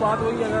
बात वही है ना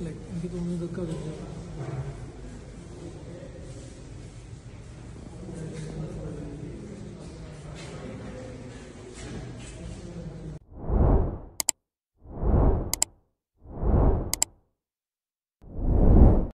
like, anche con un